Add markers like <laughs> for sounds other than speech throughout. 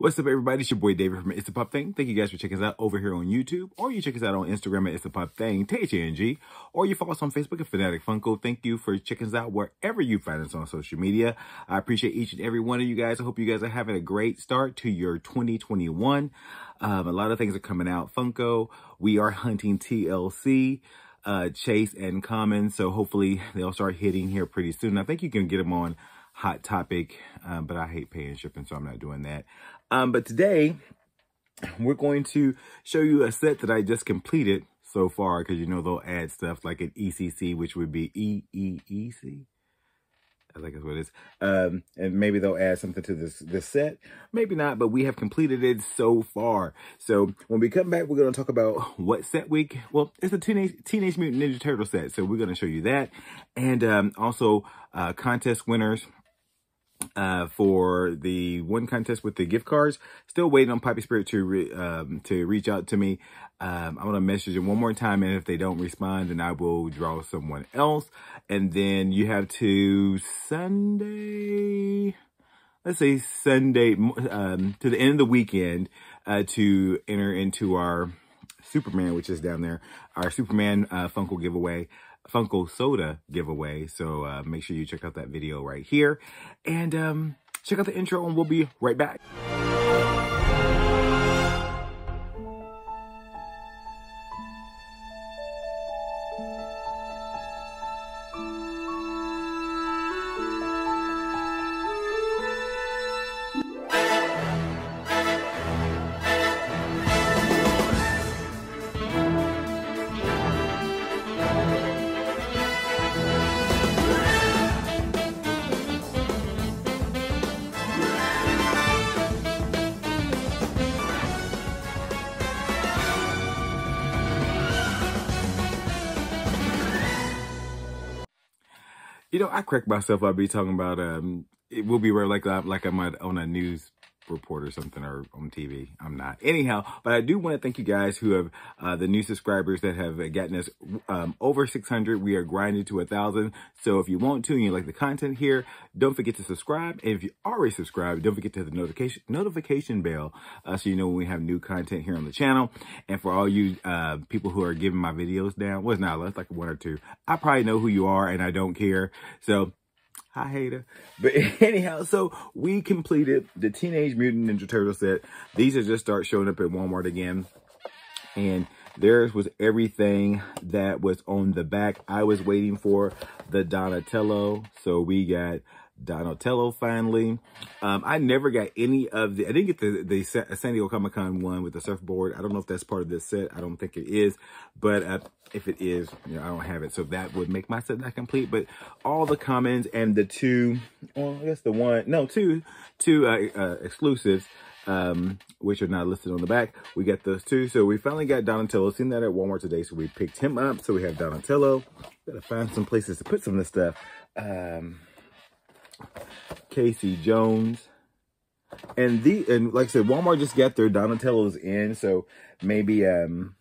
What's up, everybody? It's your boy David from It's a Pop Thing. Thank you guys for checking us out over here on YouTube, or you check us out on Instagram at It's a Pop Thing, T-H-A-N-G, or you follow us on Facebook at Fanatic Funko. Thank you for checking us out wherever you find us on social media. I appreciate each and every one of you guys. I hope you guys are having a great start to your 2021. Um, a lot of things are coming out. Funko, we are hunting TLC uh, Chase and Common. So hopefully they'll start hitting here pretty soon. I think you can get them on Hot Topic, um, but I hate paying shipping, so I'm not doing that. Um, but today, we're going to show you a set that I just completed so far, because you know they'll add stuff like an ECC, which would be E-E-E-C. I think that's what it is. Um, and maybe they'll add something to this this set. Maybe not, but we have completed it so far. So when we come back, we're going to talk about what set week. Well, it's a Teenage, Teenage Mutant Ninja Turtle set. So we're going to show you that. And um, also uh, contest winners uh, for the one contest with the gift cards. Still waiting on Poppy Spirit to re um, to reach out to me. Um, I'm going to message them one more time, and if they don't respond, then I will draw someone else. And then you have to Sunday, let's say Sunday, um, to the end of the weekend uh, to enter into our Superman, which is down there, our Superman uh, Funko giveaway. Funko Soda giveaway. So uh, make sure you check out that video right here. And um, check out the intro and we'll be right back. You know, I crack myself up be talking about um it will be rare like like I'm on a news report or something or on TV. I'm not. Anyhow, but I do want to thank you guys who have uh, the new subscribers that have gotten us um, over 600. We are grinding to a thousand. So if you want to and you like the content here, don't forget to subscribe. And if you already subscribed, don't forget to hit the notification notification bell uh, so you know when we have new content here on the channel. And for all you uh, people who are giving my videos down, well, it's not, it's like one or two. I probably know who you are and I don't care. So Hi, hater. But <laughs> anyhow, so we completed the Teenage Mutant Ninja Turtle set. These are just start showing up at Walmart again. And theirs was everything that was on the back. I was waiting for the Donatello. So we got Donatello finally. Um, I never got any of the, I didn't get the, the San Diego Comic Con one with the surfboard. I don't know if that's part of this set. I don't think it is, but uh, if it is, you know, I don't have it. So that would make my set not complete, but all the commons and the two, well, I guess the one, no, two, two uh, uh, exclusives, um, which are not listed on the back. We got those two. So we finally got Donatello. Seen that at Walmart today. So we picked him up. So we have Donatello. Gotta find some places to put some of this stuff. Um, Casey Jones. And the and like I said, Walmart just got their Donatello's in, so maybe um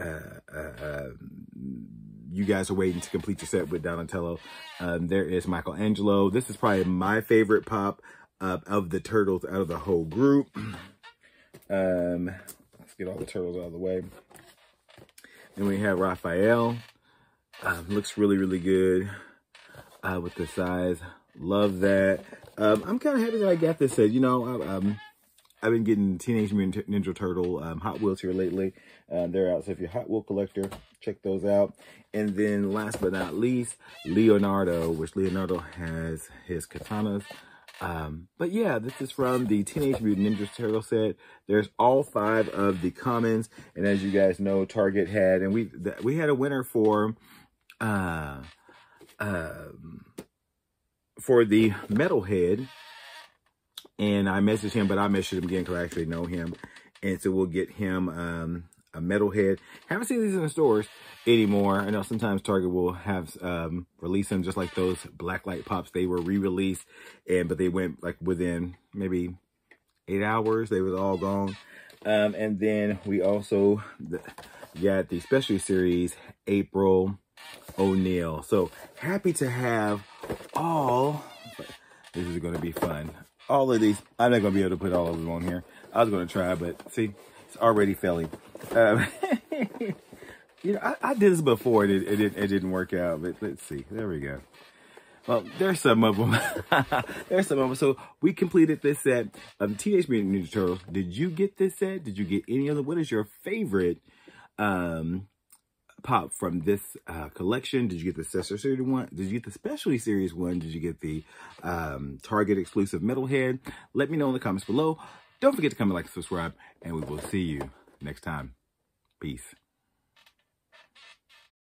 uh, uh, uh, you guys are waiting to complete your set with Donatello. Um, there is Michelangelo. This is probably my favorite pop of the turtles out of the whole group. Um, let's get all the turtles out of the way. Then we have Raphael. Um, looks really, really good uh, with the size. Love that. Um, I'm kind of happy that I got this set. You know, I, um, I've been getting Teenage Mutant Ninja Turtle um, Hot Wheels here lately. Uh, they're out. So if you're a Hot Wheel collector, check those out. And then last but not least, Leonardo, which Leonardo has his katanas. Um, but yeah, this is from the Teenage Mutant Ninja Turtle set. There's all five of the commons. And as you guys know, Target had, and we we had a winner for uh, um, for the Metalhead. And I messaged him, but I messaged him again because I actually know him. And so we'll get him um, a Metalhead. Haven't seen these in the stores anymore. I know sometimes Target will have um, release them just like those Blacklight Pops. They were re-released, and but they went like within maybe eight hours. They was all gone. Um, and then we also got the special series April O'Neil. So happy to have all, this is going to be fun, all of these. I'm not going to be able to put all of them on here. I was going to try, but see, it's already failing. Um, <laughs> you know, I, I, did this before. It, it, it, it didn't work out, but let's see. There we go. Well, there's some of them. <laughs> there's some of them. So we completed this set of Teenage Mutant Ninja Turtles. Did you get this set? Did you get any other? What is your favorite um, pop from this uh, collection? Did you get the Sesame Series one? Did you get the Specialty Series one? Did you get the um, Target exclusive Metalhead? Let me know in the comments below. Don't forget to comment, like, subscribe, and we will see you next time. Peace.